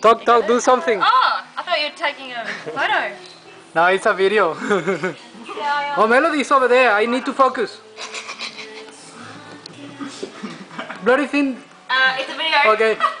Talk, talk, do something. Oh, I thought you were taking a photo. No, it's a video. Oh, Melody's over there. I need to focus. Bloody thing. Uh, it's a video. Okay.